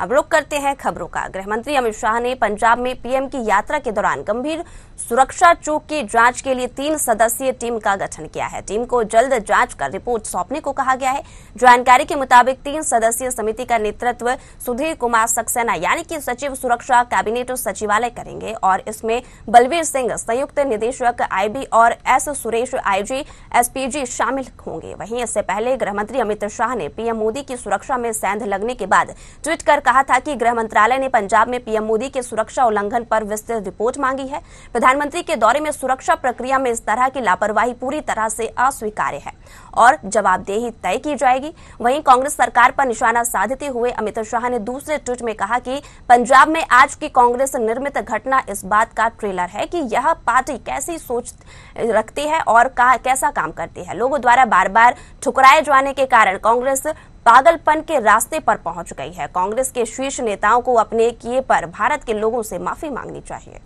अब रुक करते हैं खबरों का। गृह मंत्री अमित शाह ने पंजाब में पीएम की यात्रा के दौरान गंभीर सुरक्षा चूक की जाँच के लिए तीन सदस्यीय टीम का गठन किया है। टीम को जल्द जाँच कर रिपोर्ट सौंपने को कहा गया है। जानकारी के मुताबिक तीन सदस्यीय समिति का नेतृत्व सुधीर कुमार सक्सेना यानी कि सचिव सुरक्षा कैबिनेट सचिवालय करेंगे और इसमें बलवीर सिंह, संयुक्त निदेशक आईबी और एस सुरेश आईजी एसपीजी शामिल होंगे। वहीं इससे पहले गृह मंत्री अमित शाह ने पीएम मोदी की सुरक्षा में सेंध लगने के बाद ट्वीट कर कहा था कि गृह मंत्रालय ने पंजाब में पीएम मोदी के सुरक्षा उल्लंघन पर विस्तृत रिपोर्ट मांगी है। प्रधानमंत्री के दौरे में सुरक्षा प्रक्रिया में इस तरह की लापरवाही पूरी तरह से अस्वीकार्य है और जवाबदेही तय की जाएगी। वहीं कांग्रेस सरकार पर निशाना साधते हुए अमित शाह ने दूसरे ट्वीट में कहा कि पंजाब में आज की कांग्रेस निर्मित घटना इस बात का ट्रेलर है कि यह पार्टी कैसी सोच रखती है और का, कैसा काम करती है। लोगों द्वारा बार बार ठुकराए जाने के कारण कांग्रेस पागलपन के रास्ते पर पहुँच गई है। कांग्रेस के शीर्ष नेताओं को अपने किए पर भारत के लोगों से माफ़ी मांगनी चाहिए।